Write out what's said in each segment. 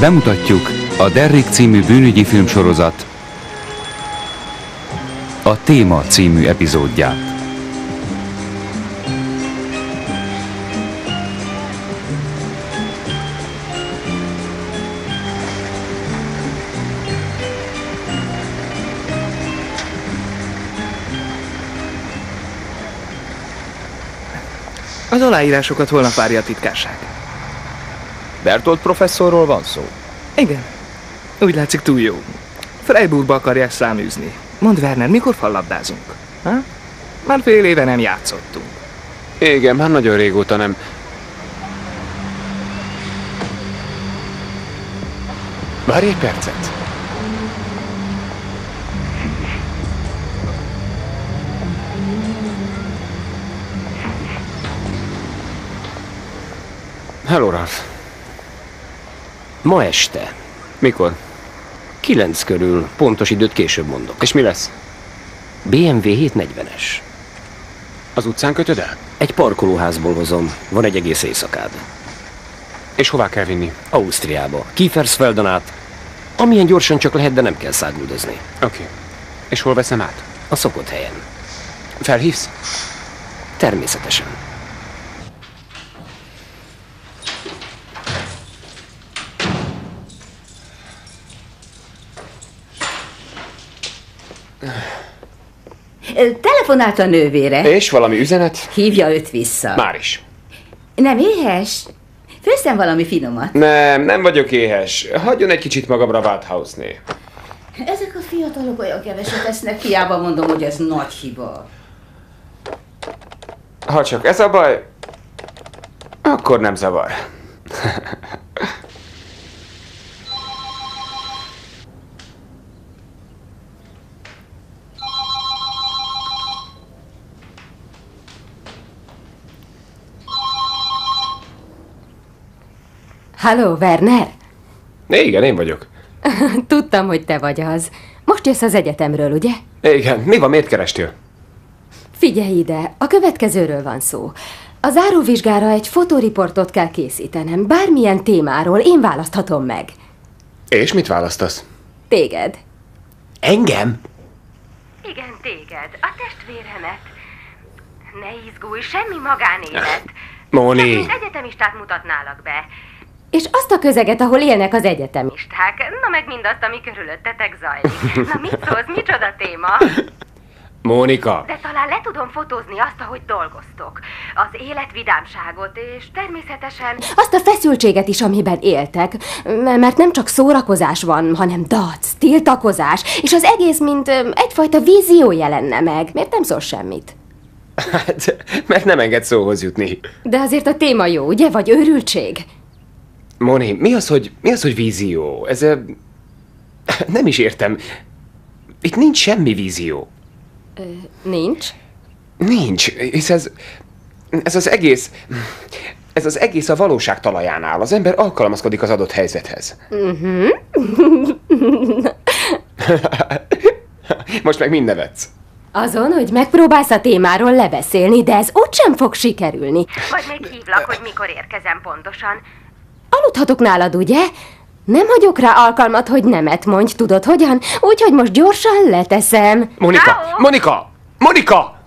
Bemutatjuk a Derrick című bűnügyi filmsorozat a Téma című epizódját. Az aláírásokat holnap várja a titkárság. Bertolt professzorról van szó? Igen. Úgy látszik túl jó. Freiburgba akarják száműzni. Mondd Werner, mikor fallabdázunk? Ha? Már fél éve nem játszottunk. Igen, már nagyon régóta nem. Várj egy percet. Hello, Ralph. Ma este. Mikor? Kilenc körül, pontos időt később mondok. És mi lesz? BMW 740-es. Az utcán kötöd el? Egy parkolóházból hozom. Van egy egész éjszakád. És hová kell vinni? Ausztriába. Kiefersfelden át. Amilyen gyorsan csak lehet, de nem kell száguldozni. Oké. Okay. És hol veszem át? A szokott helyen. Felhívsz? Természetesen. Telefonált a nővére. És valami üzenet? Hívja őt vissza. Már is. Nem éhes? Főztem valami finomat. Nem, nem vagyok éhes. Hagyjon egy kicsit magamra Walthausné. Ezek a fiatalok olyan keveset esznek, hiába mondom, hogy ez nagy hiba. Ha csak ez a baj, akkor nem zavar. Halló, Werner? Igen, én vagyok. Tudtam, hogy te vagy az. Most jössz az egyetemről, ugye? Igen, mi van, miért kerestél? Figyelj ide, a következőről van szó. A záróvizsgára egy fotóriportot kell készítenem, bármilyen témáról én választhatom meg. És mit választasz? Téged. Engem? Igen, téged. A testvéremet. Ne izgulj, semmi magánélet. Moni. Csak mint egyetemistát mutatnálak be. És azt a közeget, ahol élnek az egyetemisták. Na meg mindazt, ami körülöttetek zajlik. Na mit szólsz, micsoda téma? Mónika. De talán le tudom fotózni azt, ahogy dolgoztok. Az életvidámságot, és természetesen... Azt a feszültséget is, amiben éltek. Mert nem csak szórakozás van, hanem dac, tiltakozás, és az egész, mint egyfajta vízió jelenne meg. Miért nem szól semmit? Hát, mert nem enged szóhoz jutni. De azért a téma jó, ugye? Vagy őrültség? Moni, mi az, hogy, mi az, hogy vízió? Ez a... Nem is értem. Itt nincs semmi vízió. Ö, nincs. Nincs, hisz ez... Ez az egész... Ez az egész a valóság talaján áll. Az ember alkalmazkodik az adott helyzethez. Mhm. Most meg mind nevetsz. Azon, hogy megpróbálsz a témáról lebeszélni, de ez ott sem fog sikerülni. Vagy még hívlak, hogy mikor érkezem pontosan. Aludhatok nálad, ugye? Nem hagyok rá alkalmat, hogy nemet mondj, tudod hogyan? Úgyhogy most gyorsan leteszem. Monika! Monika! Monika!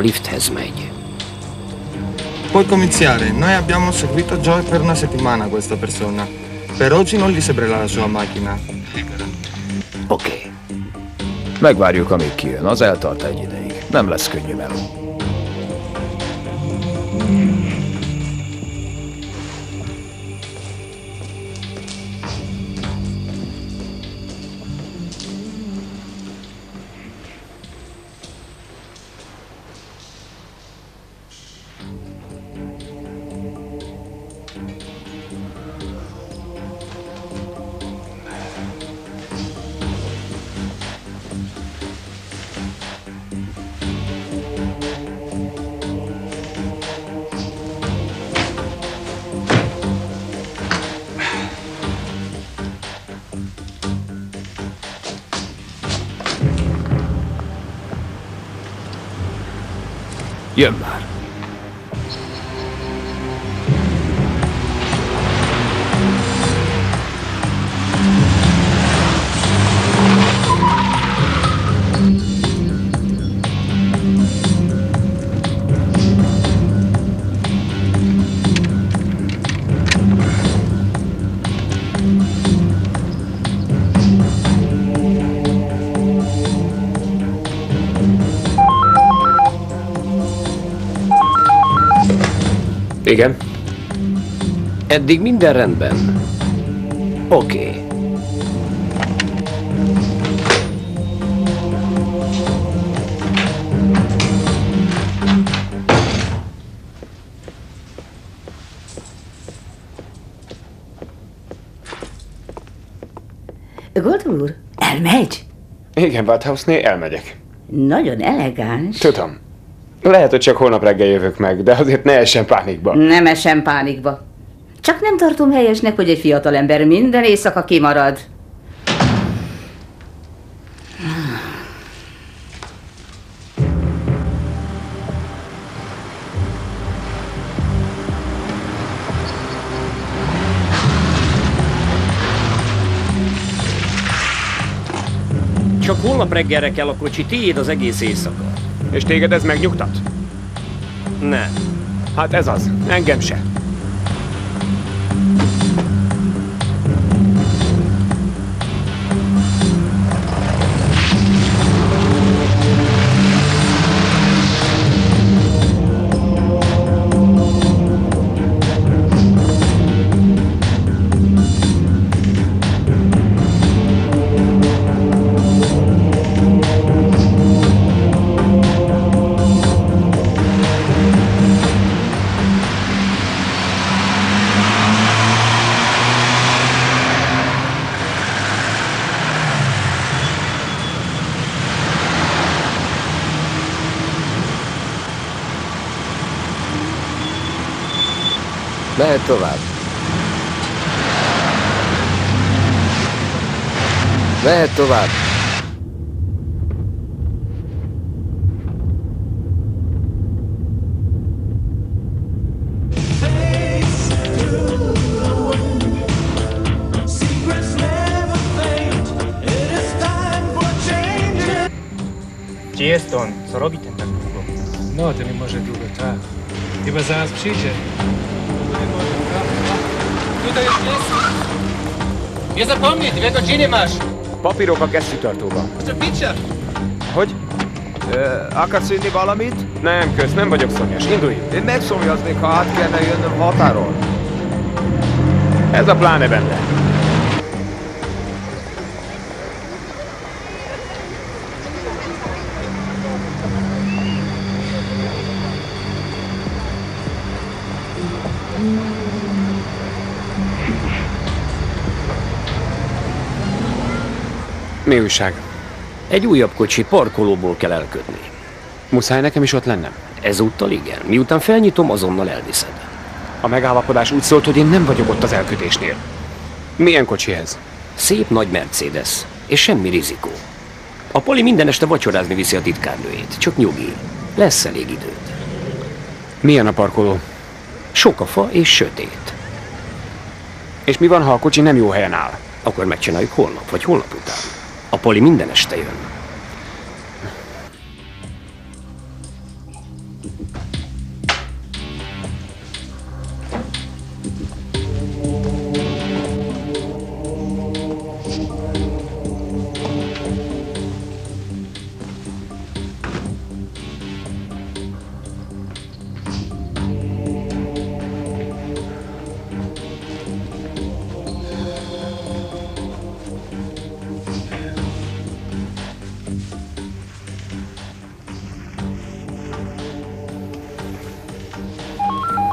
Lifthez megy. Puoi cominciare. Noi abbiamo seguito Joe per una settimana questa persona. Per oggi non gli sembrerà la sua macchina. Oké. Okay. Megvárjuk, amíg kijön. Az eltart egy ideig. Nem lesz könnyű meló. Eddig minden rendben. Oké. Okay. Goldul úr, elmegy? Igen, Wathausné, elmegyek. Nagyon elegáns. Tudom. Lehet, hogy csak holnap reggel jövök meg, de azért ne essen pánikba. Nem essen pánikba. Csak nem tartom helyesnek, hogy egy fiatal ember minden éjszaka kimarad. Csak holnap reggelre kell a kocsi, tiéd az egész éjszaka. És téged ez megnyugtat? Nem. Hát ez az. Engem se. Tovább. Mehet tovább. Gdzie jest on? Co robi ten tak długo? No, to nie może długo trwać. Chyba zaraz przyjdzie. Już jest. Nie zapomnij, dwie godziny masz. Papírok a kesztyűtartóban. Most a picsa. Hogy? Akarsz inni valamit? Nem, kösz, nem vagyok szomjas. Indulj! Én megszomjaznék, ha át kellene jönnöm határon. Ez a pláne benne. Mi újság? Egy újabb kocsi parkolóból kell elkötni. Muszáj nekem is ott lennem? Ezúttal igen. Miután felnyitom, azonnal elviszed. A megállapodás úgy szólt, hogy én nem vagyok ott az elkötésnél. Milyen kocsi ez? Szép nagy Mercedes. És semmi rizikó. A Poli minden este vacsorázni viszi a titkárnőjét. Csak nyugi. Lesz elég időd. Milyen a parkoló? Sok a fa és sötét. És mi van, ha a kocsi nem jó helyen áll? Akkor megcsináljuk holnap, vagy holnap után. A Poli minden este jön.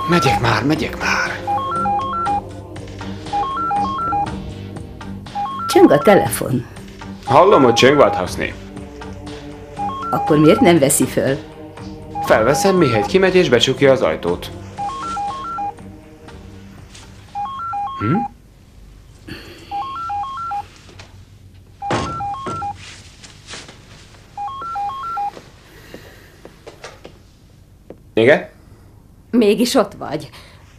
Megyek már, megyek már. Csöng a telefon. Hallom, hogy csöng Waldhausné. Akkor miért nem veszi föl? Felveszem, mihelyt kimegy és becsukja az ajtót. Hm? Igen? Mégis ott vagy.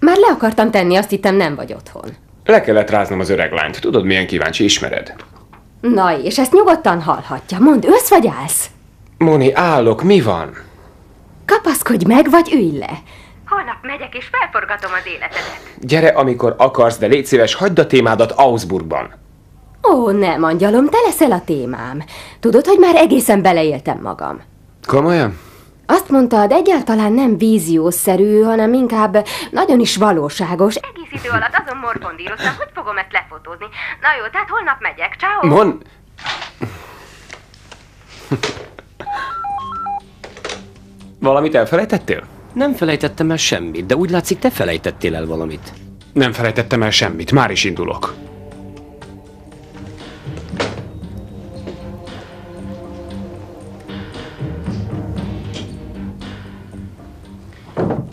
Már le akartam tenni, azt hittem nem vagy otthon. Le kellett ráznom az öreg lányt. Tudod, milyen kíváncsi, ismered? Na, és ezt nyugodtan hallhatja. Mondd, ősz vagy állsz? Moni, állok, mi van? Kapaszkodj meg, vagy ülj le. Holnap megyek és felforgatom az életedet. Gyere, amikor akarsz, de légy szíves, hagyd a témádat Augsburgban. Ó, nem, angyalom, te leszel a témám. Tudod, hogy már egészen beleéltem magam. Komolyan? Azt mondtad, egyáltalán nem víziószerű, hanem inkább nagyon is valóságos. Egész idő alatt azon morfondíroztam, hogy fogom ezt lefotózni. Na jó, tehát holnap megyek. Ciao. Mon... Valamit elfelejtettél? Nem felejtettem el semmit, de úgy látszik, te felejtettél el valamit. Nem felejtettem el semmit, már is indulok.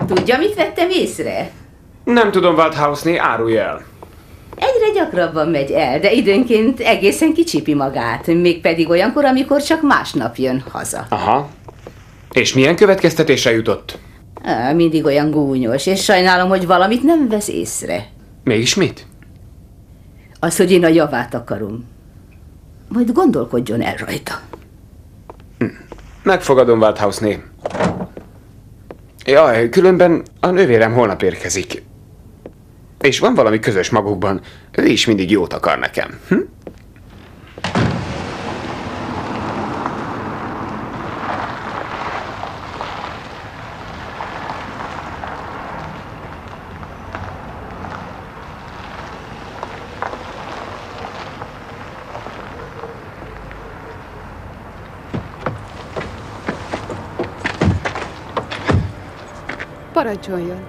Tudja, mit vettem észre? Nem tudom, Waldhausné, árulj el. Egyre gyakrabban megy el, de időnként egészen kicsipi magát, mégpedig olyankor, amikor csak másnap jön haza. Aha. És milyen következtetésre jutott? Á, mindig olyan gúnyos, és sajnálom, hogy valamit nem vesz észre. Mégis mit? Az, hogy én a javát akarom. Majd gondolkodjon el rajta. Megfogadom, Waldhausné. Jaj, különben a nővérem holnap érkezik. És van valami közös magukban. Ő is mindig jót akar nekem. Hm? Parancsoljon.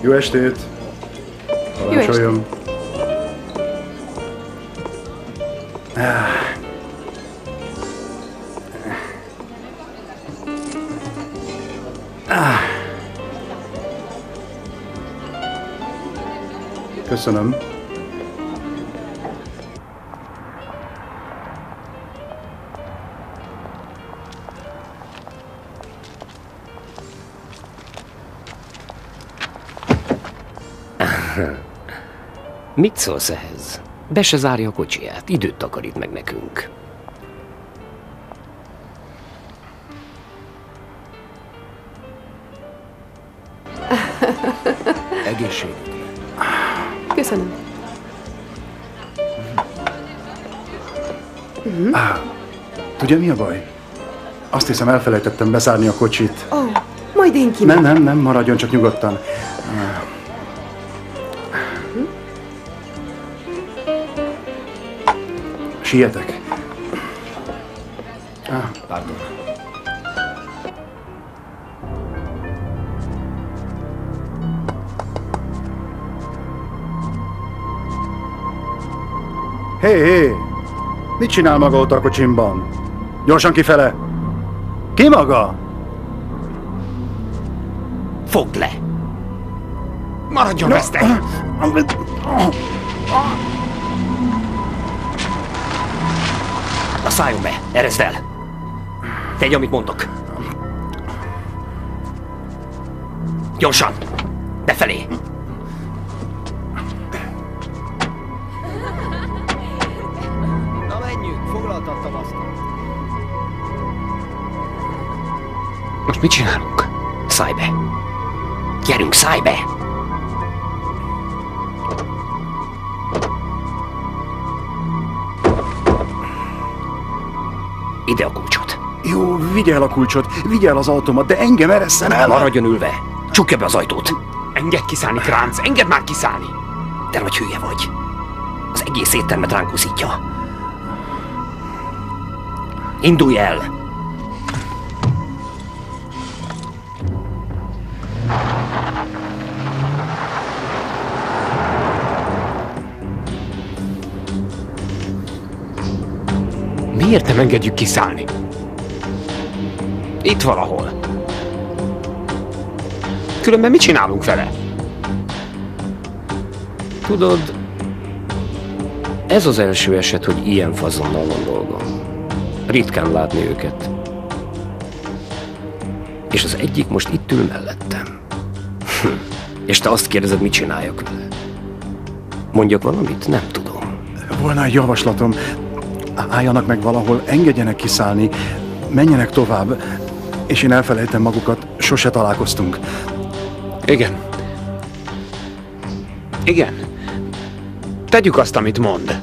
Jó estét! Parancsoljon! Ah. Ah. Köszönöm. Mit szólsz ehhez? Be se zárja a kocsiját, időt takarít meg nekünk. Egészségünkre. Köszönöm. Mhm. Ah, tudja mi a baj? Azt hiszem elfelejtettem bezárni a kocsit. Ó, majd én ki. Nem, nem, nem, maradjon csak nyugodtan. Ah. Sietek. Hé, hé! Mit csinál maga ott a kocsimban? Gyorsan kifele! Ki maga? Fogd le! Maradjon No. vesztek! Na szálljon be, erezd el! Tegy, amit mondok. Gyorsan! Befelé! Mit csinálunk? Szállj be! Gyerünk, szállj be! Ide a kulcsot. Jó, vigye el a kulcsot, vigye el az automat, de engem eresszen el! Maradjon ülve! Csukja be az ajtót! Engedd kiszállni, Kránc, engedd már kiszállni! Te nagy hülye vagy. Az egész éttermet ránk uszítja. Indulj el! Miért nem engedjük kiszállni? Itt valahol. Különben mit csinálunk vele? Tudod, ez az első eset, hogy ilyen fazonnal van dolgom. Ritkán látni őket. És az egyik most itt ül mellettem. Hm. És te azt kérdezed, mit csináljak vele? Mondjak valamit? Nem tudom. Volna egy javaslatom. Álljanak meg valahol, engedjenek kiszállni, menjenek tovább, és én elfelejtem magukat, sose találkoztunk. Igen. Igen. Tegyük azt, amit mond.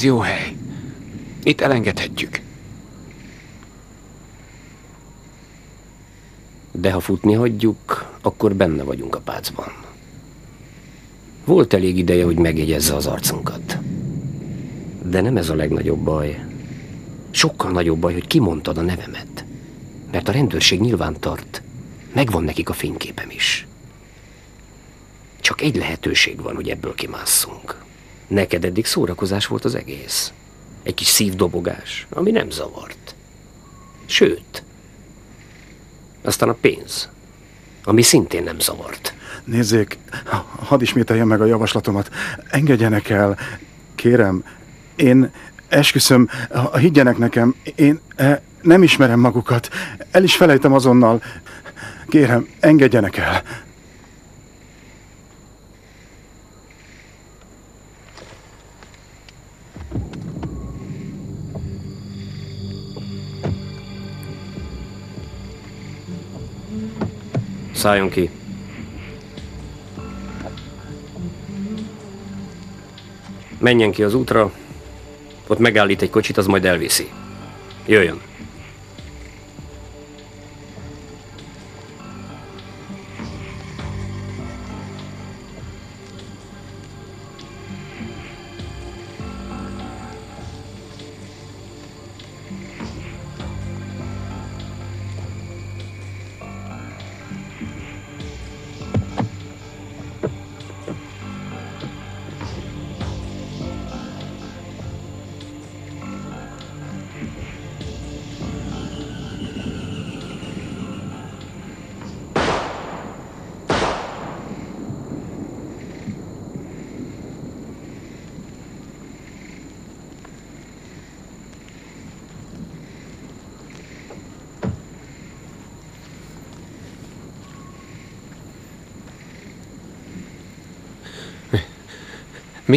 Ez jó hely. Itt elengedhetjük. De ha futni hagyjuk, akkor benne vagyunk a pácban. Volt elég ideje, hogy megjegyezze az arcunkat. De nem ez a legnagyobb baj. Sokkal nagyobb baj, hogy kimondtad a nevemet. Mert a rendőrség nyilván tart. Megvan nekik a fényképem is. Csak egy lehetőség van, hogy ebből kimásszunk. Neked eddig szórakozás volt az egész. Egy kis szívdobogás, ami nem zavart. Sőt, aztán a pénz, ami szintén nem zavart. Nézzék, hadd ismételjem meg a javaslatomat. Engedjenek el, kérem. Én esküszöm, higgyenek nekem, én eh, nem ismerem magukat. El is felejtem azonnal. Kérem, engedjenek el. Szálljon ki. Menjen ki az útra, ott megállít egy kocsit, az majd elviszi. Jöjjön.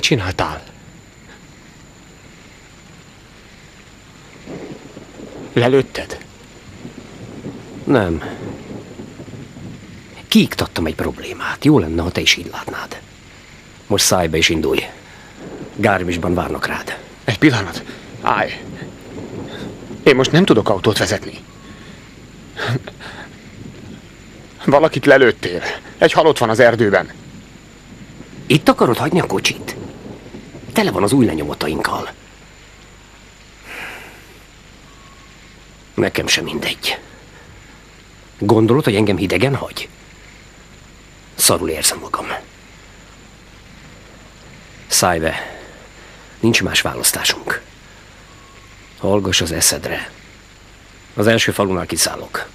Mit csináltál? Lelőtted? Nem. Kiiktattam egy problémát. Jó lenne, ha te is így látnád. Most szállj be és indulj. Gármisban várnak rád. Egy pillanat. Állj. Én most nem tudok autót vezetni. Valakit lelőttél. Egy halott van az erdőben. Itt akarod hagyni a kocsit? Tele van az új lenyomatainkkal. Nekem sem mindegy. Gondolod, hogy engem hidegen hagy? Szarul érzem magam. Szállj. Nincs más választásunk. Hallgass az eszedre. Az első falunál kiszállok.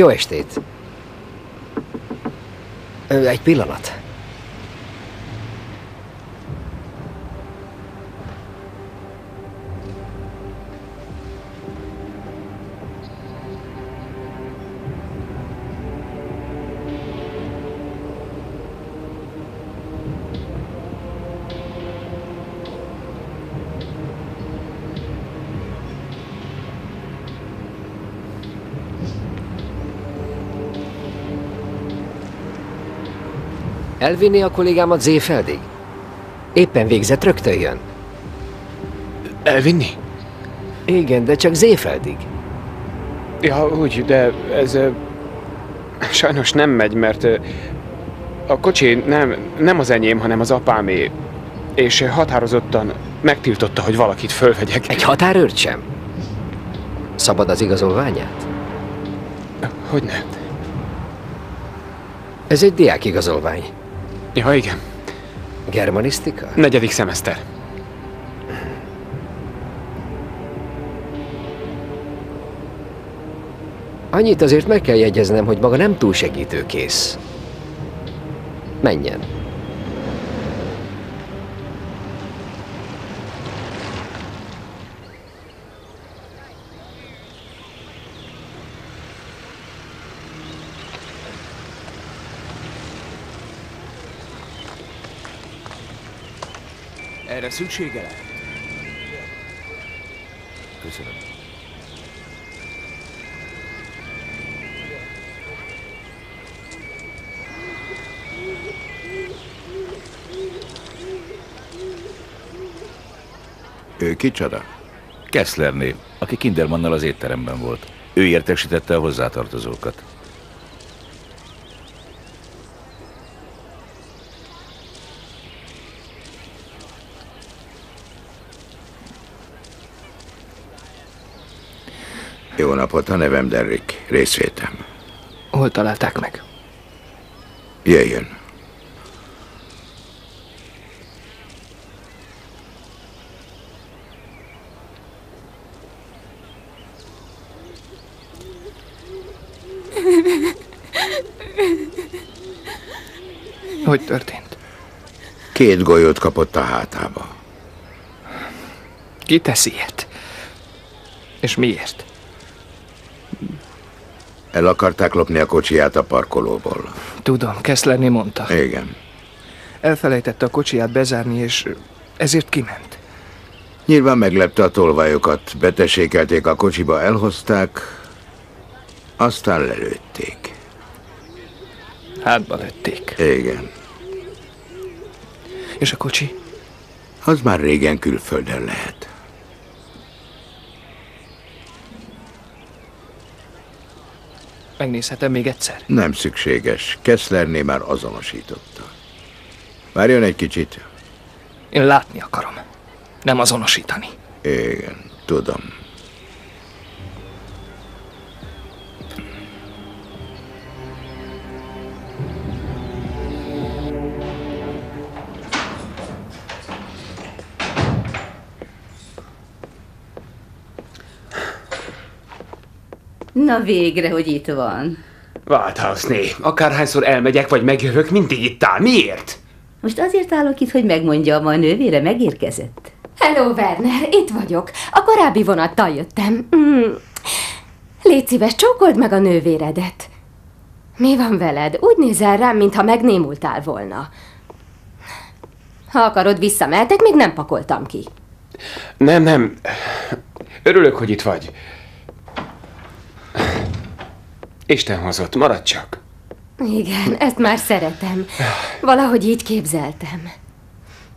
Jó estét! Egy pillanat. Elvinni a kollégámat Zéfeldig? Éppen végzett, rögtön jön. Elvinni? Igen, de csak Zéfeldig. Ja, úgy, de ez... Sajnos nem megy, mert a kocsi nem, nem az enyém, hanem az apámé. És határozottan megtiltotta, hogy valakit fölvegyek. Egy határőrt sem? Szabad az igazolványát? Hogy ne? Ez egy diák igazolvány. Ja, igen. Germanisztika? Negyedik szemeszter. Annyit azért meg kell jegyeznem, hogy maga nem túl segítőkész. Menjen. Erre szüksége lehet? Köszönöm. Ő kicsoda? Kesslerné, aki Kindermannal az étteremben volt. Ő értesítette a hozzátartozókat. Jó napot, a nevem Derrick. Részvétem. Hol találták meg? Jöjjön. Hogy történt? Két golyót kapott a hátába. Ki tesz ilyet? És miért? El akarták lopni a kocsiját a parkolóból. Tudom, Kesslerné mondta. Igen. Elfelejtette a kocsiját bezárni, és ezért kiment. Nyilván meglepte a tolvajokat. Betesékelték a kocsiba, elhozták, aztán lelőtték. Hátba lőtték. Igen. És a kocsi? Az már régen külföldön lehet. Megnézhetem még egyszer? Nem szükséges. Kesslerné már azonosította. Várjon egy kicsit. Én látni akarom. Nem azonosítani. Igen, tudom. Na végre, hogy itt van. Waldhausné, akárhányszor elmegyek vagy megjövök, mindig itt áll. Miért? Most azért állok itt, hogy megmondja, a nővére megérkezett. Hello, Werner, itt vagyok. A korábbi vonattal jöttem. Mm. Légy szíves, csókold meg a nővéredet. Mi van veled? Úgy nézel rám, mintha megnémultál volna. Ha akarod, visszamehetek, még nem pakoltam ki. Nem, nem. Örülök, hogy itt vagy. Isten hozott, maradj csak. Igen, ezt már szeretem. Valahogy így képzeltem.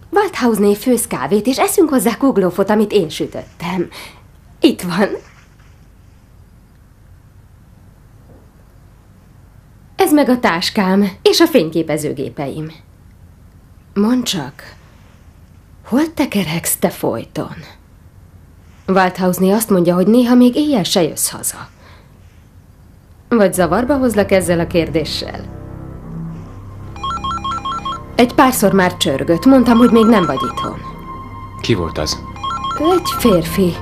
Waldhausné főz kávét, és eszünk hozzá kuglófot, amit én sütöttem. Itt van. Ez meg a táskám, és a fényképezőgépeim. Mondd csak, hol tekerhegsz te folyton? Waldhausné azt mondja, hogy néha még éjjel se jössz haza. Vagy zavarba hozlak ezzel a kérdéssel? Egy párszor már csörgött, mondtam, hogy még nem vagy itthon. Ki volt az? Egy férfi.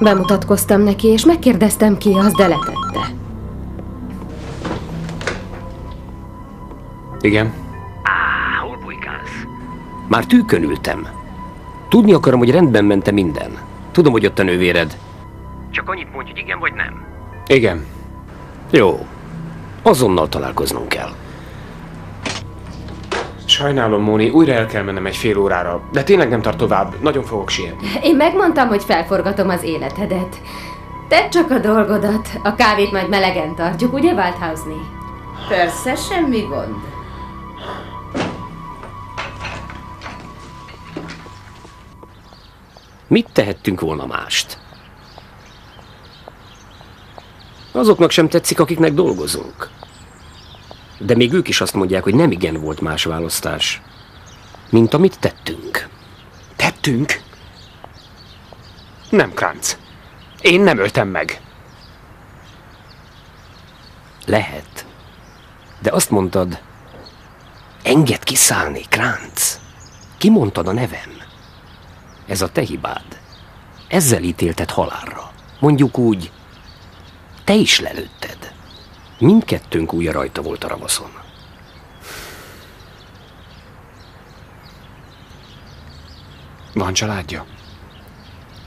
Bemutatkoztam neki, és megkérdeztem ki, az de letette. Igen. Hol bujkálsz? Már tűkön ültem. Tudni akarom, hogy rendben mente minden. Tudom, hogy ott a nővéred. Csak annyit mondj, hogy igen vagy nem. Igen. Jó. Azonnal találkoznunk kell. Sajnálom, Móni, újra el kell mennem egy fél órára, de tényleg nem tart tovább. Nagyon fogok sietni. Én megmondtam, hogy felforgatom az életedet. Tedd csak a dolgodat. A kávét majd melegen tartjuk, ugye, Waldhausni? Persze, semmi gond. Mit tehettünk volna mást? Azoknak sem tetszik, akiknek dolgozunk. De még ők is azt mondják, hogy nem igen volt más választás, mint amit tettünk. Tettünk? Nem, Kranz. Én nem öltem meg. Lehet. De azt mondtad, engedd kiszállni, Kránc. Kimondtad a nevem. Ez a te hibád. Ezzel ítélted halálra. Mondjuk úgy, te is lelőtted. Mindkettőnk újja rajta volt a ravaszon. Van családja?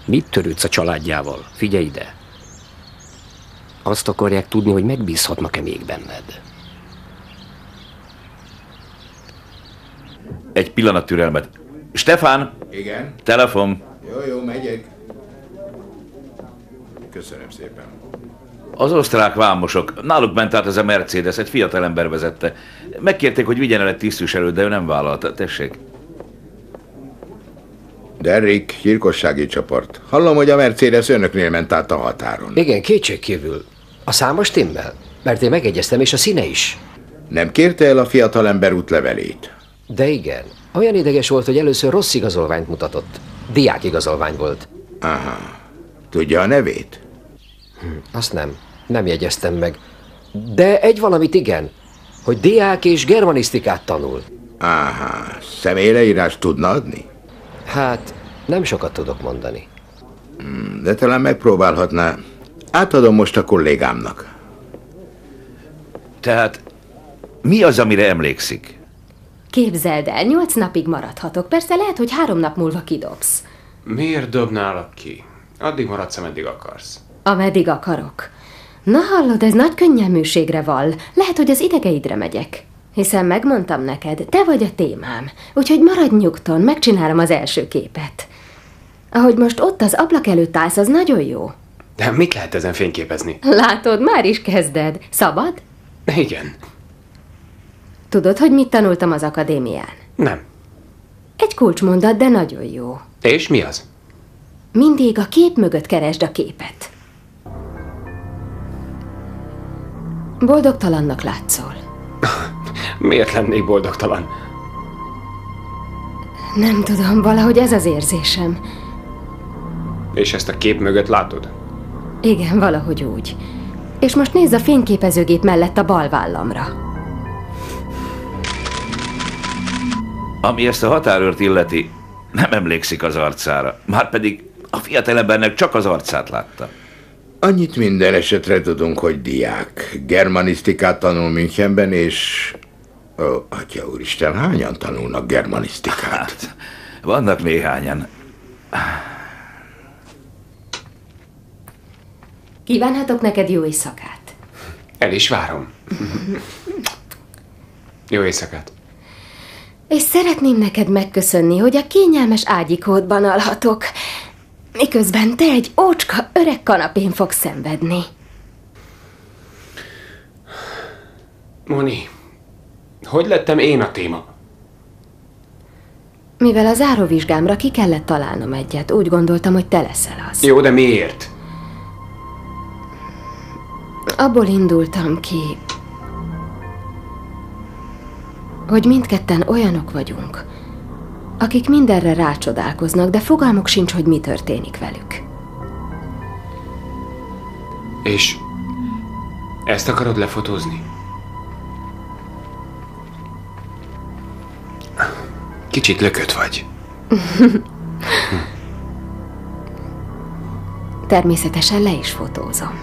Mit törődsz a családjával? Figyelj ide! Azt akarják tudni, hogy megbízhatnak-e még benned. Egy pillanat türelmet. Stefán! Igen? Telefon. Jó, jó, megyek. Köszönöm szépen. Az osztrák vámosok. Náluk ment át ez a Mercedes, egy fiatalember vezette. Megkérték, hogy vigyen el egy tisztviselőt, de ő nem vállalta. Tessék. Derrick, gyilkossági csoport. Hallom, hogy a Mercedes önöknél ment át a határon. Igen, kétségkívül. A számos timmel? Mert én megegyeztem, és a színe is. Nem kérte el a fiatalember útlevelét? De igen. Olyan ideges volt, hogy először rossz igazolványt mutatott. Diák igazolvány volt. Aha. Tudja a nevét? Azt nem. Nem jegyeztem meg. De egy valamit igen. Hogy diák és germanisztikát tanul. Aha. Személyleírást tudna adni? Hát, nem sokat tudok mondani. Hmm, De talán megpróbálhatná. Átadom most a kollégámnak. Tehát mi az, amire emlékszik? Képzeld el, nyolc napig maradhatok. Persze lehet, hogy három nap múlva kidobsz. Miért dobnálak ki? Addig maradsz, ameddig akarsz. Ameddig akarok. Na hallod, ez nagy könnyelműségre val. Lehet, hogy az idegeidre megyek. Hiszen megmondtam neked, te vagy a témám. Úgyhogy maradj nyugton, megcsinálom az első képet. Ahogy most ott az ablak előtt állsz, az nagyon jó. De mit lehet ezen fényképezni? Látod, már is kezded. Szabad? Igen. Tudod, hogy mit tanultam az akadémián? Nem. Egy kulcsmondat, de nagyon jó. És mi az? Mindig a kép mögött keresd a képet. Boldogtalannak látszol. Miért lennék boldogtalan? Nem tudom, valahogy ez az érzésem. És ezt a kép mögött látod? Igen, valahogy úgy. És most nézz a fényképezőgép mellett a bal vállamra. Ami ezt a határőrt illeti, nem emlékszik az arcára. Márpedig a fiatalembernek csak az arcát látta. Annyit minden esetre tudunk, hogy diák. Germanisztikát tanul Münchenben, és... Ó, atya úristen, hányan tanulnak germanisztikát? Hát, vannak néhányan. Kívánhatok neked jó éjszakát. El is várom. Jó éjszakát. És szeretném neked megköszönni, hogy a kényelmes ágyikódban alhatok, miközben te egy ócska öreg kanapén fogsz szenvedni. Moni, hogy lettem én a téma? Mivel a záróvizsgámra ki kellett találnom egyet, úgy gondoltam, hogy te leszel az. Jó, de miért? Abból indultam ki, hogy mindketten olyanok vagyunk, akik mindenre rácsodálkoznak, de fogalmuk sincs, hogy mi történik velük. És ezt akarod lefotózni? Kicsit lökött vagy. Természetesen le is fotózom.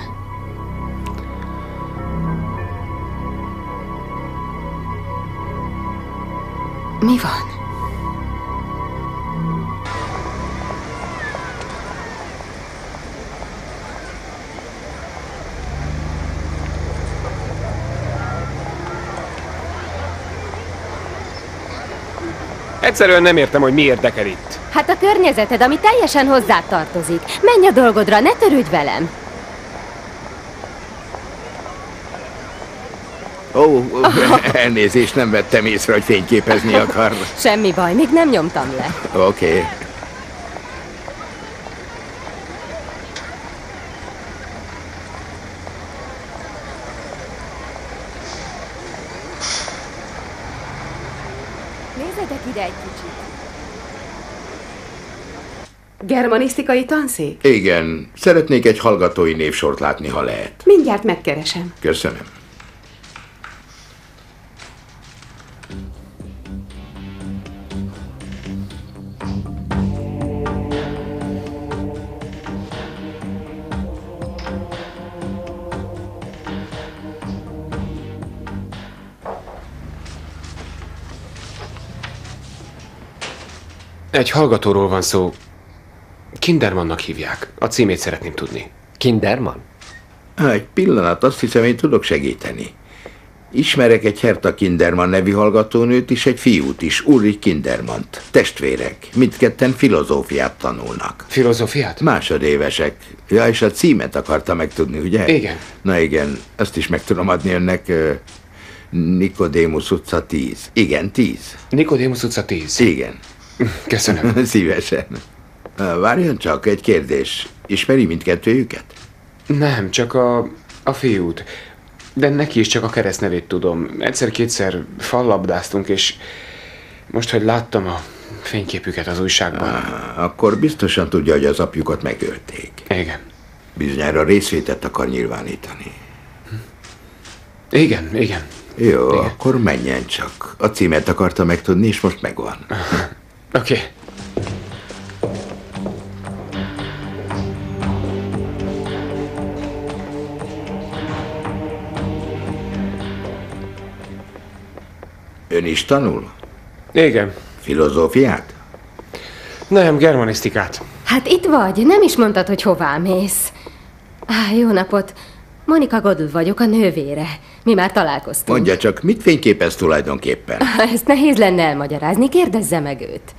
Mi van? Egyszerűen nem értem, hogy mi érdekel itt. Hát a környezeted, ami teljesen hozzá tartozik. Menj a dolgodra, ne törődj velem. Ó, oh, elnézést, nem vettem észre, hogy fényképezni akar. Semmi baj, még nem nyomtam le. Oké. Okay. Nézzetek ide egy kicsit. Germanisztikai tanszék? Igen, szeretnék egy hallgatói névsort látni, ha lehet. Mindjárt megkeresem. Köszönöm. Egy hallgatóról van szó. Kindermannak hívják. A címét szeretném tudni. Kinderman? Há, egy pillanat, azt hiszem, én tudok segíteni. Ismerek egy Herta Kinderman nevű hallgatónőt és egy fiút is, Ulrich Kindermant. Testvérek, mindketten filozófiát tanulnak. Filozófiát? Másodévesek. Ja, és a címet akarta megtudni, ugye? Igen. Na igen, azt is meg tudom adni önnek. Uh, Nikodémus utca 10. Igen, 10. Nikodémus utca 10. Igen. Köszönöm. Szívesen. Várjon csak, egy kérdés. Ismeri mindkettőjüket? Nem, csak a, a fiút. De neki is csak a keresztnevét tudom. Egyszer-kétszer fallabdáztunk, és most, hogy láttam a fényképüket az újságban. Ah, akkor biztosan tudja, hogy az apjukat megölték. Igen. Bizonyára részvétet akar nyilvánítani. Igen, igen. Jó, igen. akkor menjen csak. A címet akarta megtudni, és most megvan. Oké. Okay. Ön is tanul? Igen. Filozófiát? Nem, germanisztikát. Hát itt vagy, nem is mondtad, hogy hová mész. Á, jó napot. Monika Godl vagyok, a nővére. Mi már találkoztunk. Mondja csak, mit fényképez tulajdonképpen? Ezt nehéz lenne elmagyarázni, kérdezze meg őt.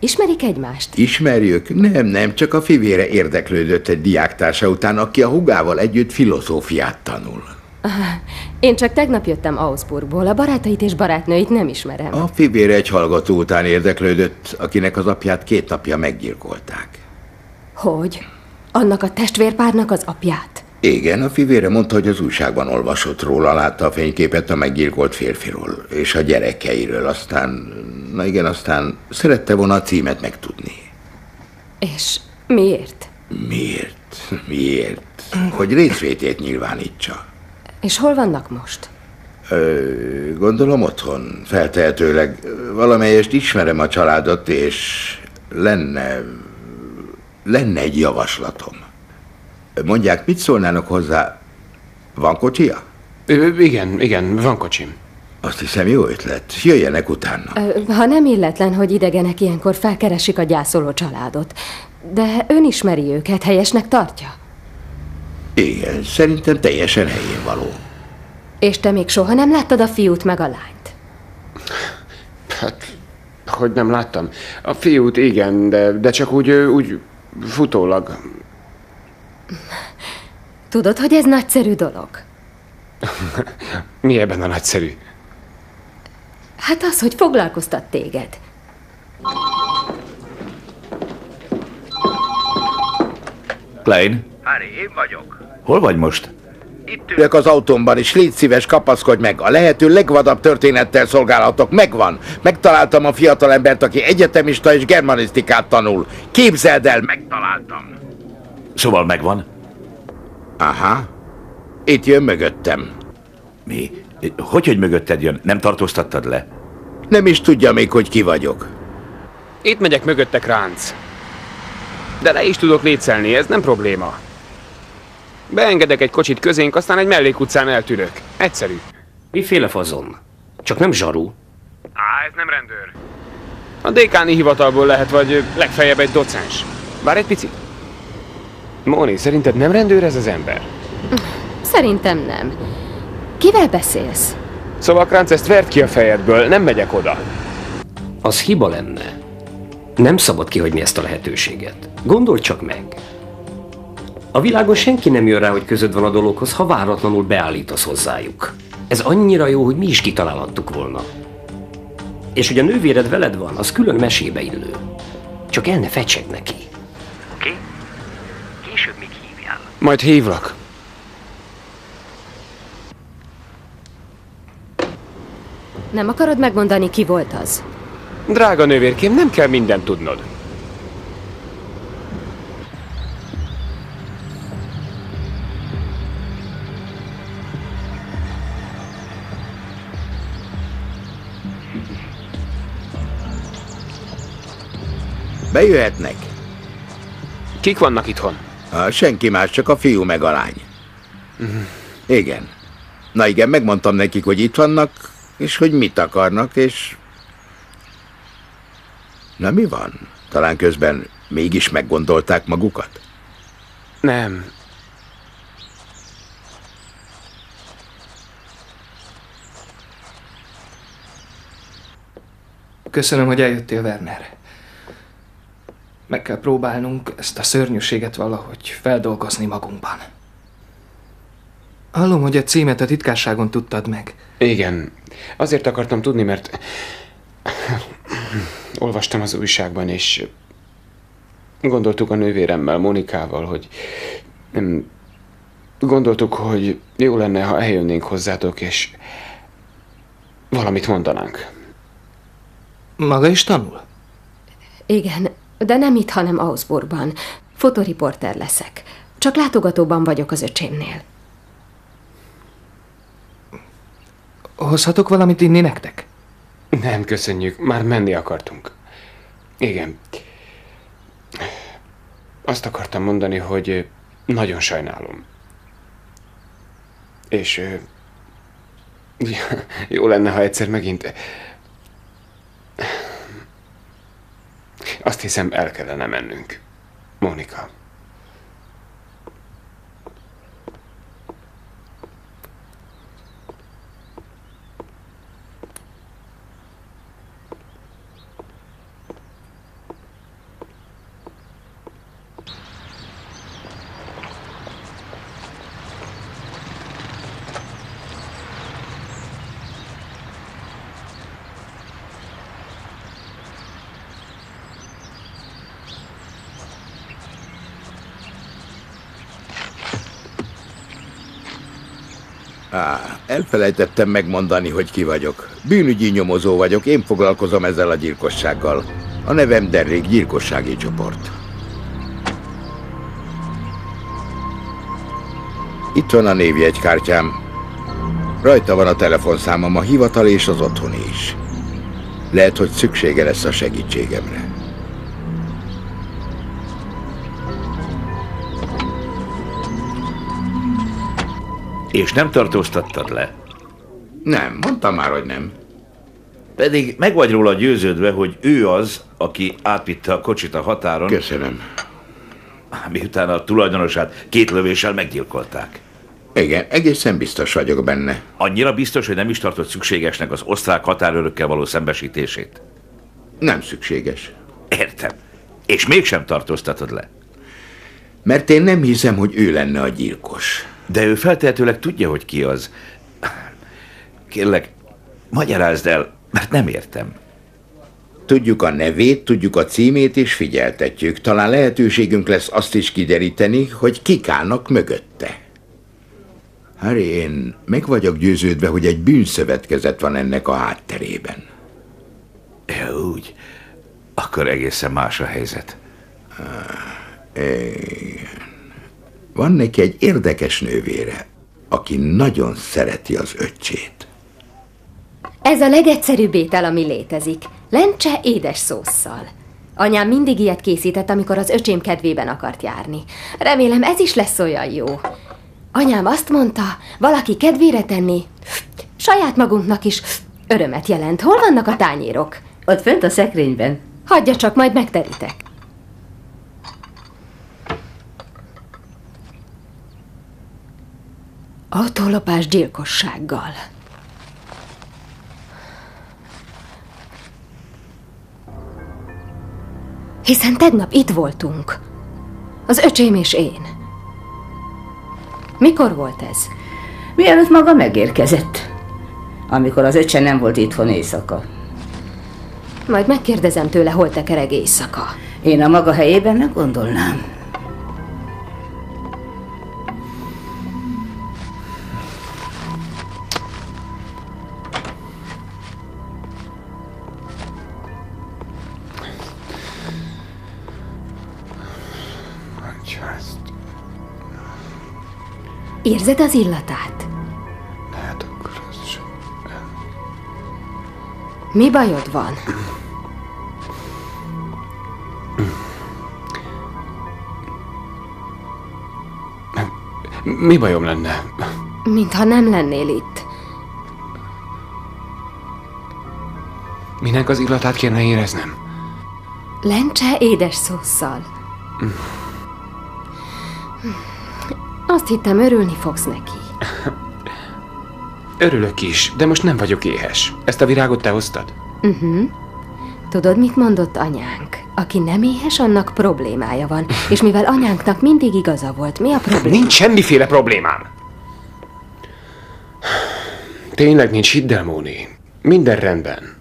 Ismerik egymást? Ismerjük? Nem, nem, csak a fivére érdeklődött egy diáktársa után, aki a hugával együtt filozófiát tanul. Én csak tegnap jöttem Augsburgból, a barátait és barátnőit nem ismerem. A fivére egy hallgató után érdeklődött, akinek az apját két napja meggyilkolták. Hogy? Annak a testvérpárnak az apját? Igen, a fivére mondta, hogy az újságban olvasott róla, látta a fényképet a meggyilkolt férfiról, és a gyerekeiről, aztán, na igen, aztán szerette volna a címet megtudni. És miért? Miért? Miért? Hogy részvétét nyilvánítsa. És hol vannak most? Ö, gondolom otthon, feltehetőleg. Valamelyest ismerem a családot, és lenne, lenne egy javaslatom. Mondják, mit szólnának hozzá? Van kocsia? Ö, igen, igen, van kocsim. Azt hiszem jó ötlet. Jöjjenek utána. Ha nem illetlen, hogy idegenek ilyenkor felkeresik a gyászoló családot. De ön ismeri őket, helyesnek tartja? Igen, szerintem teljesen helyén való. És te még soha nem láttad a fiút meg a lányt? Hát, hogy nem láttam. A fiút igen, de, de csak úgy, úgy futólag. Tudod, hogy ez nagyszerű dolog? Mi ebben a nagyszerű? Hát az, hogy foglalkoztat téged. Klein, Harry, én vagyok. Hol vagy most? Itt ülök az autómban, és légy szíves, kapaszkodj meg. A lehető legvadabb történettel szolgálhatok. Megvan. Megtaláltam a fiatalembert, aki egyetemista és germanisztikát tanul. Képzeld el, megtaláltam. Szóval megvan? Aha. Itt jön mögöttem. Mi? Hogy, hogy mögötted jön? Nem tartóztattad le? Nem is tudja még, hogy ki vagyok. Itt megyek mögöttek ránc. De le is tudok létszelni, ez nem probléma. Beengedek egy kocsit közénk, aztán egy mellékutcán eltűrök. Egyszerű. Miféle fazon? Csak nem zsaru. Á, ez nem rendőr. A dékáni hivatalból lehet, vagy legfeljebb egy docens. Bár egy picit. Móni, szerinted nem rendőr ez az ember? Szerintem nem. Kivel beszélsz? Szóval Kránc, ezt vert ki a fejedből, nem megyek oda. Az hiba lenne. Nem szabad kihagyni ezt a lehetőséget. Gondolj csak meg. A világon senki nem jön rá, hogy közöd van a dologhoz, ha váratlanul beállítasz hozzájuk. Ez annyira jó, hogy mi is kitalálhattuk volna. És hogy a nővéred veled van, az külön mesébe illő. Csak el ne fecseg neki. Oké? Okay? Később még hívjál. Majd hívlak. Nem akarod megmondani, ki volt az? Drága nővérkém, nem kell mindent tudnod. Bejöhetnek. Kik vannak itthon? Ha, senki más, csak a fiú meg a lány. Mhm. Igen. Na igen, megmondtam nekik, hogy itt vannak, és hogy mit akarnak, és... Na mi van? Talán közben mégis meggondolták magukat? Nem. Köszönöm, hogy eljöttél, Werner. Meg kell próbálnunk ezt a szörnyűséget valahogy feldolgozni magunkban. Hallom, hogy a címet a titkárságon tudtad meg. Igen. Azért akartam tudni, mert olvastam az újságban, és gondoltuk a nővéremmel, Monikával, hogy gondoltuk, hogy jó lenne, ha eljönnénk hozzátok, és valamit mondanánk. Maga is tanul? Igen, de nem itt, hanem Augsburgban. Fotoriporter leszek. Csak látogatóban vagyok az öcsémnél. Hozhatok valamit inni nektek? Nem, köszönjük. Már menni akartunk. Igen. Azt akartam mondani, hogy nagyon sajnálom. És jó lenne, ha egyszer megint... Azt hiszem, el kellene mennünk. Mónika. Á, elfelejtettem megmondani, hogy ki vagyok. Bűnügyi nyomozó vagyok, én foglalkozom ezzel a gyilkossággal. A nevem Derrick gyilkossági csoport. Itt van a névjegykártyám. Rajta van a telefonszámom, a hivatal és az otthoni is. Lehet, hogy szüksége lesz a segítségemre. És nem tartóztattad le? Nem, mondtam már, hogy nem. Pedig meg vagy róla győződve, hogy ő az, aki átvitte a kocsit a határon. Köszönöm. Miután a tulajdonosát két lövéssel meggyilkolták. Igen, egészen biztos vagyok benne. Annyira biztos, hogy nem is tartott szükségesnek az osztrák határőrökkel való szembesítését? Nem szükséges. Értem. És mégsem tartóztatod le? Mert én nem hiszem, hogy ő lenne a gyilkos. De ő feltehetőleg tudja, hogy ki az. Kérlek, magyarázd el, mert nem értem. Tudjuk a nevét, tudjuk a címét és figyeltetjük. Talán lehetőségünk lesz azt is kideríteni, hogy kik állnak mögötte. Harry, én meg vagyok győződve, hogy egy bűnszövetkezet van ennek a hátterében. Ja, úgy. Akkor egészen más a helyzet. Igen. Van neki egy érdekes nővére, aki nagyon szereti az öccsét. Ez a legegyszerűbb étel, ami létezik. Lencse édes szósszal. Anyám mindig ilyet készített, amikor az öcsém kedvében akart járni. Remélem ez is lesz olyan jó. Anyám azt mondta, valaki kedvére tenni, saját magunknak is örömet jelent. Hol vannak a tányérok? Ott fönt a szekrényben. Hagyja csak, majd megterítek. Autólopás gyilkossággal. Hiszen tegnap itt voltunk. Az öcsém és én. Mikor volt ez? Mielőtt maga megérkezett. Amikor az öccse nem volt itthon éjszaka. Majd megkérdezem tőle, hol tekereg éjszaka. Én a maga helyében ne gondolnám. Érzed az illatát? Lehet akkor az sem. Mi bajod van? Mi bajom lenne? Mintha nem lennél itt. Minek az illatát kéne éreznem? Lencse édes szószal. Azt hittem, örülni fogsz neki. Örülök is, de most nem vagyok éhes. Ezt a virágot te hoztad? Uh-huh. Tudod, mit mondott anyánk? Aki nem éhes, annak problémája van. És mivel anyánknak mindig igaza volt, mi a probléma? Nincs semmiféle problémám. Tényleg nincs, hidd el, Móni. Minden rendben.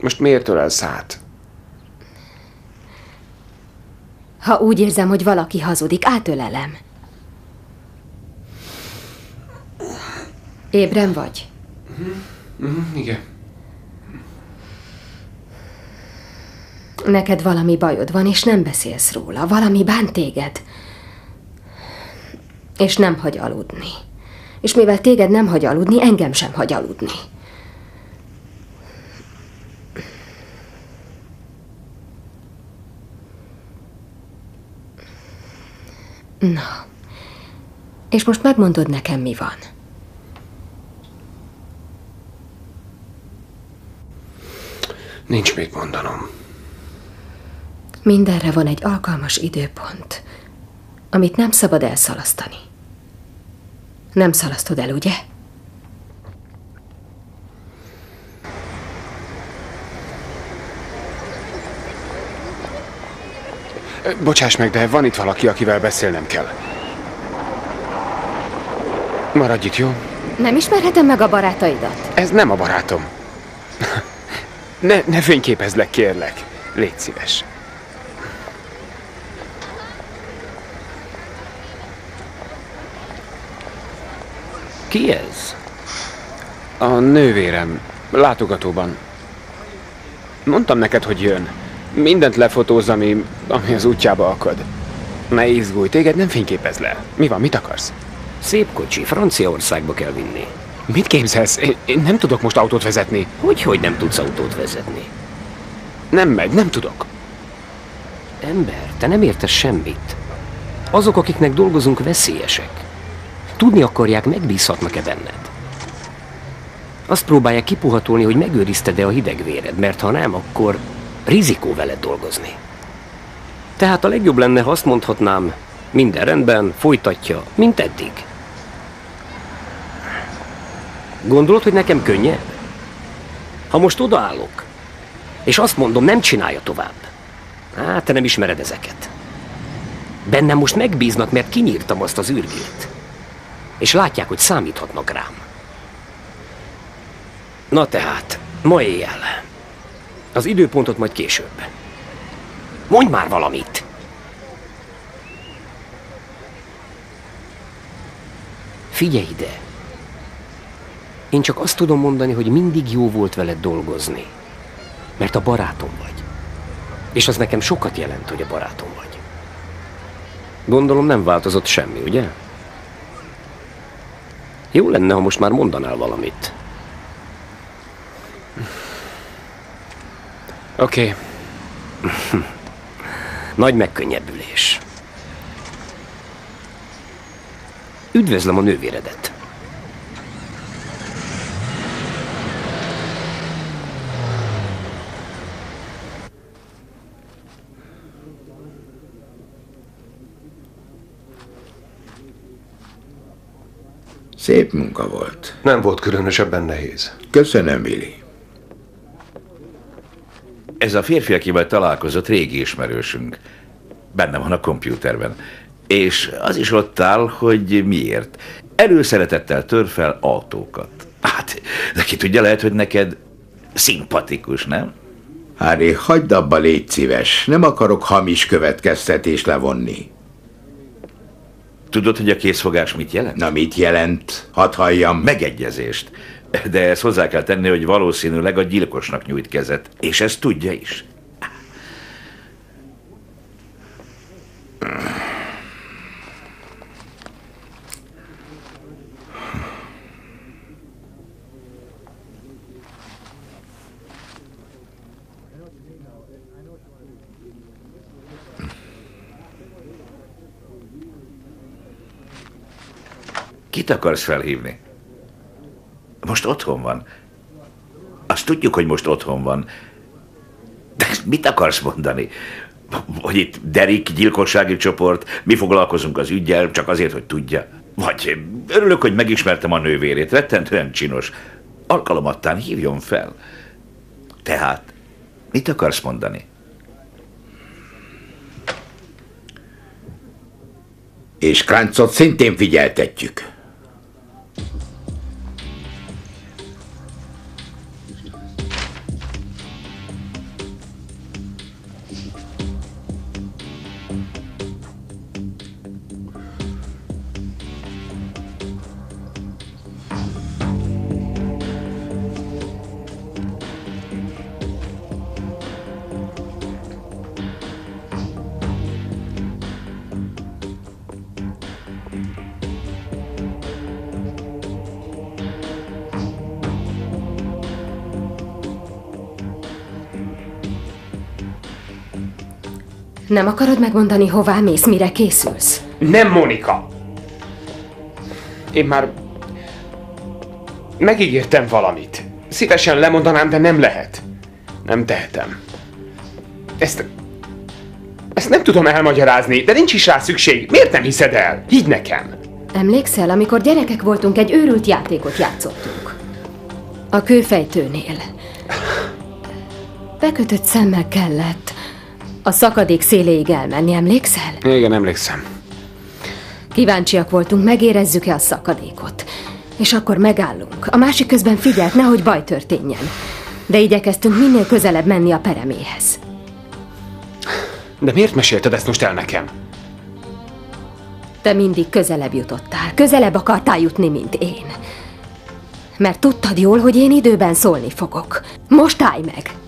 Most miért ölelsz át? Ha úgy érzem, hogy valaki hazudik, átölelem. Ébren vagy? Mm, igen. Neked valami bajod van, és nem beszélsz róla. Valami bánt téged. És nem hagy aludni. És mivel téged nem hagy aludni, engem sem hagy aludni. Na, és most megmondod nekem, mi van. Nincs mit mondanom. Mindenre van egy alkalmas időpont, amit nem szabad elszalasztani. Nem szalasztod el, ugye? Bocsáss meg, de van itt valaki, akivel beszélnem kell. Maradj itt, jó? Nem ismerhetem meg a barátaidat? Ez nem a barátom. Ne, ne fényképezlek, kérlek. Légy szíves. Ki ez? A nővérem. Látogatóban. Mondtam neked, hogy jön. Mindent lefotóz, ami, ami az útjába akad. Ne izgulj, téged nem fényképez le. Mi van, mit akarsz? Szép kocsi, Franciaországba kell vinni. Mit képzelsz? Én, én nem tudok most autót vezetni. Hogy, hogy nem tudsz autót vezetni? Nem megy, nem tudok. Ember, te nem értesz semmit. Azok, akiknek dolgozunk, veszélyesek. Tudni akarják, megbízhatnak-e benned. Azt próbálják kipuhatolni, hogy megőrizted-e a hidegvéred, mert ha nem, akkor rizikó veled dolgozni. Tehát a legjobb lenne, ha azt mondhatnám, minden rendben, folytatja, mint eddig. Gondolod, hogy nekem könnyebb? Ha most odaállok, és azt mondom, nem csinálja tovább. Hát, te nem ismered ezeket. Bennem most megbíznak, mert kinyírtam azt az űrgét. És látják, hogy számíthatnak rám. Na tehát, ma éjjel. Az időpontot majd később. Mondj már valamit! Figyelj ide! Én csak azt tudom mondani, hogy mindig jó volt veled dolgozni. Mert a barátom vagy. És az nekem sokat jelent, hogy a barátom vagy. Gondolom nem változott semmi, ugye? Jó lenne, ha most már mondanál valamit. Oké. Okay. Nagy megkönnyebbülés. Üdvözlöm a nővéredet. Szép munka volt. Nem volt különösebben nehéz. Köszönöm, Willi. Ez a férfi, akivel találkozott, régi ismerősünk. Benne van a kompjúterben. És az is ott áll, hogy miért. Előszeretettel tör fel autókat. Hát, de ki tudja, lehet, hogy neked szimpatikus, nem? Hári, hagyd abba, légy szíves. Nem akarok hamis következtetés levonni. Tudod, hogy a készfogás mit jelent? Na, mit jelent? Hadd halljam. Megegyezést. De ezt hozzá kell tenni, hogy valószínűleg a gyilkosnak nyújt kezet. És ezt tudja is. Kit akarsz felhívni? Most otthon van. Azt tudjuk, hogy most otthon van. De mit akarsz mondani? Hogy itt Derek gyilkossági csoport, mi foglalkozunk az ügyel, csak azért, hogy tudja. Vagy örülök, hogy megismertem a nővérét, rettentően csinos. Alkalomattán hívjon fel. Tehát, mit akarsz mondani? És Kráncot szintén figyeltetjük. Nem akarod megmondani, hová mész, mire készülsz? Nem, Monika! Én már megígértem valamit. Szívesen lemondanám, de nem lehet. Nem tehetem. Ezt... Ezt nem tudom elmagyarázni, de nincs is rá szükség. Miért nem hiszed el? Hidd nekem! Emlékszel, amikor gyerekek voltunk, egy őrült játékot játszottunk? A kőfejtőnél. Bekötött szemmel kellett a szakadék széléig elmenni, emlékszel? Igen, emlékszem. Kíváncsiak voltunk, megérezzük-e a szakadékot. És akkor megállunk. A másik közben figyelt, nehogy baj történjen. De igyekeztünk minél közelebb menni a pereméhez. De miért mesélted ezt most el nekem? Te mindig közelebb jutottál. Közelebb akartál jutni, mint én. Mert tudtad jól, hogy én időben szólni fogok. Most állj meg!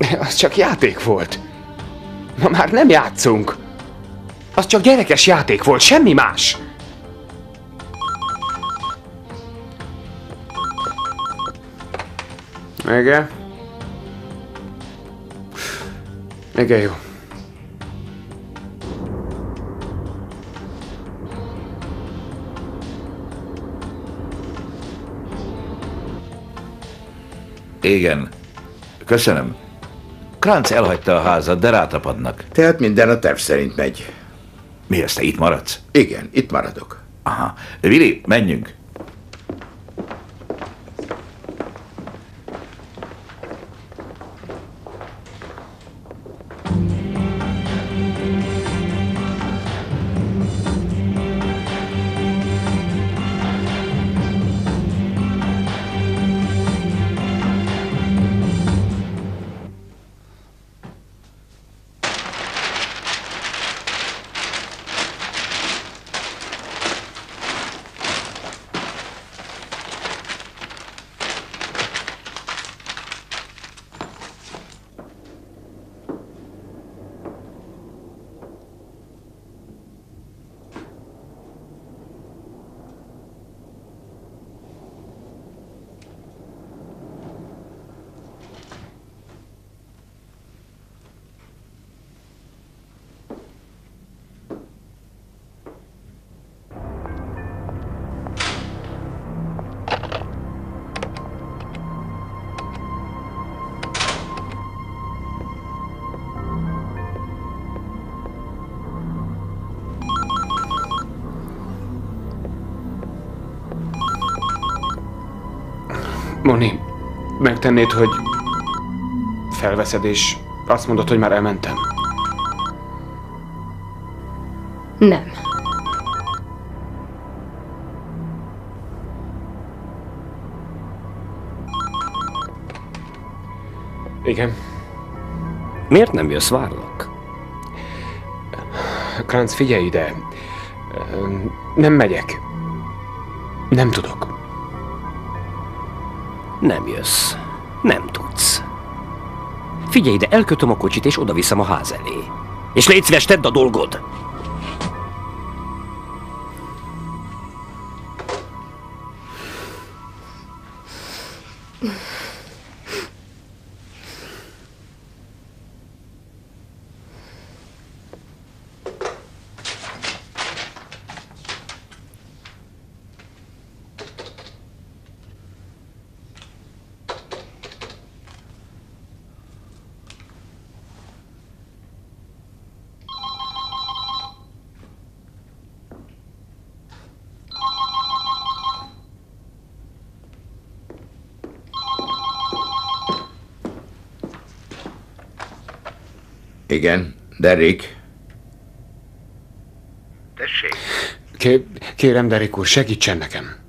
Az csak játék volt. Ma már nem játszunk. Az csak gyerekes játék volt, semmi más. Igen. Igen, jó. Igen. Köszönöm. Kranz elhagyta a házat, de rátapadnak. Tehát minden a terv szerint megy. Mi ezt, te itt maradsz? Igen, itt maradok. Aha. Vili, menjünk. Megtennéd, hogy felveszed, és azt mondod, hogy már elmentem. Nem. Igen. Miért nem jössz, várlak? Kranz, figyelj ide. Nem megyek. Nem tudok. Nem jössz. Nem tudsz. Figyelj ide, elkötöm a kocsit, és oda viszem a ház elé. És légy szíves, tedd a dolgod! Igen, Derek. Tessék. Ké- kérem, Derek úr, segítsen nekem.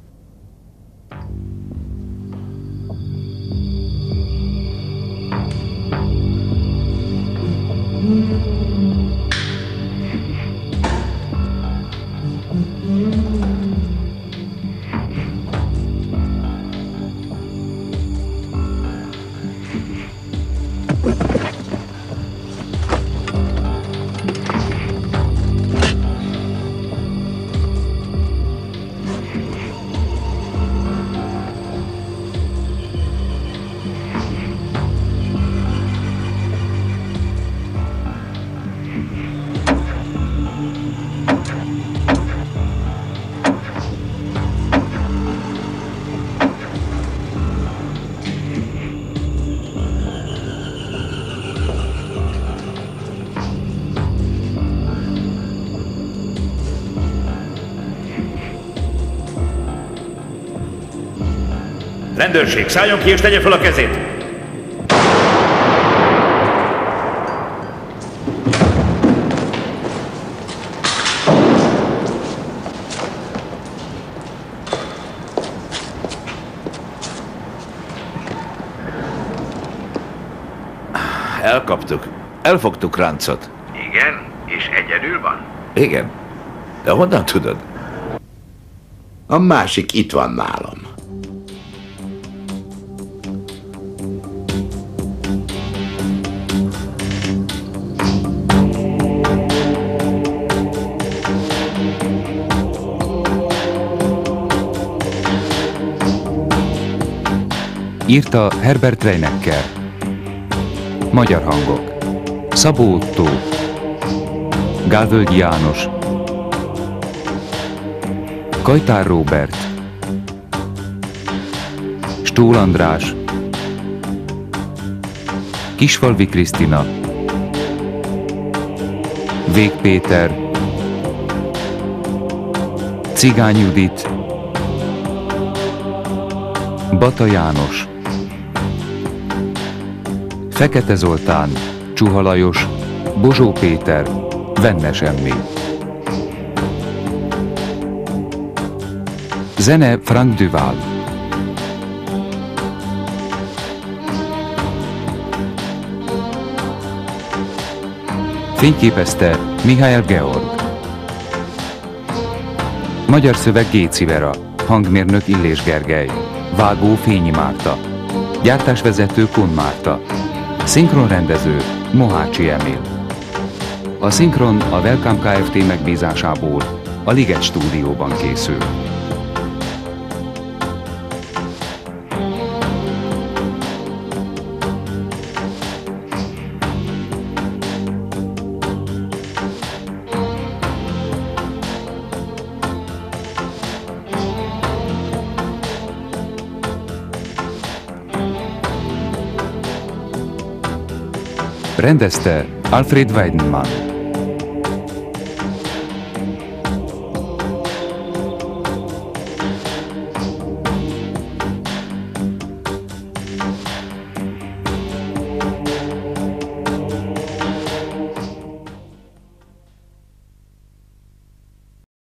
Rendőrség, szálljon ki és tegye fel a kezét! Elkaptuk. Elfogtuk Rancot. Igen, és egyedül van? Igen. De honnan tudod? A másik itt van nálam. Írta Herbert Reinecker. Magyar hangok. Szabó Ottó. Gálvölgyi János. Kajtár Róbert. Stól András. Kisfalvi Krisztina. Vég Péter. Cigány Judit. Bata János. Fekete Zoltán, Csuha Lajos, Bozsó Péter, Vennes Emmi. Zene Frank Duval. Fényképezte Mihály Georg. Magyar szöveg Géci Vera, hangmérnök Illés Gergely, vágó Fényi Márta, gyártásvezető Kun Márta, szinkronrendező Mohácsi Emil. A szinkron a Welcome Kft. megbízásából a Liget stúdióban készül. Rendezte Alfred Weidenmann.